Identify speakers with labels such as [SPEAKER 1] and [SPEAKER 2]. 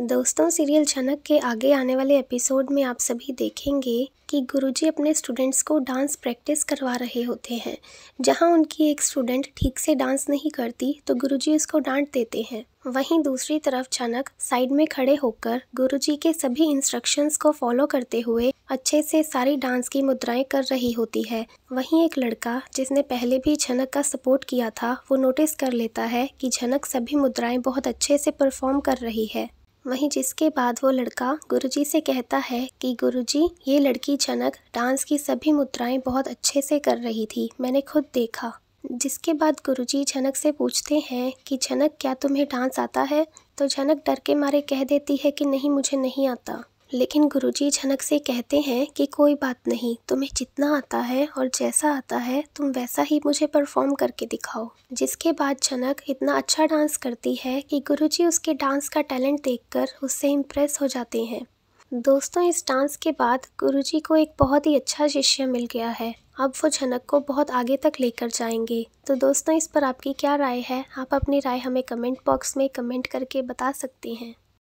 [SPEAKER 1] दोस्तों, सीरियल झनक के आगे आने वाले एपिसोड में आप सभी देखेंगे कि गुरुजी अपने स्टूडेंट्स को डांस प्रैक्टिस करवा रहे होते हैं। जहाँ उनकी एक स्टूडेंट ठीक से डांस नहीं करती तो गुरुजी उसको डांट देते हैं। वहीं दूसरी तरफ़ झनक साइड में खड़े होकर गुरुजी के सभी इंस्ट्रक्शंस को फॉलो करते हुए अच्छे से सारी डांस की मुद्राएँ कर रही होती है। वहीं एक लड़का, जिसने पहले भी झनक का सपोर्ट किया था, वो नोटिस कर लेता है कि झनक सभी मुद्राएँ बहुत अच्छे से परफॉर्म कर रही है। वहीं जिसके बाद वो लड़का गुरुजी से कहता है कि, गुरुजी, ये लड़की झनक डांस की सभी मुद्राएँ बहुत अच्छे से कर रही थी, मैंने खुद देखा। जिसके बाद गुरुजी झनक से पूछते हैं कि झनक क्या तुम्हें डांस आता है? तो झनक डर के मारे कह देती है कि, नहीं, मुझे नहीं आता। लेकिन गुरुजी झनक से कहते हैं कि कोई बात नहीं, तुम्हें जितना आता है और जैसा आता है, तुम वैसा ही मुझे परफॉर्म करके दिखाओ। जिसके बाद झनक इतना अच्छा डांस करती है कि गुरुजी उसके डांस का टैलेंट देखकर उससे इम्प्रेस हो जाते हैं। दोस्तों, इस डांस के बाद गुरुजी को एक बहुत ही अच्छा शिष्य मिल गया है। अब वो झनक को बहुत आगे तक लेकर जाएँगे। तो दोस्तों, इस पर आपकी क्या राय है? आप अपनी राय हमें कमेंट बॉक्स में कमेंट करके बता सकते हैं।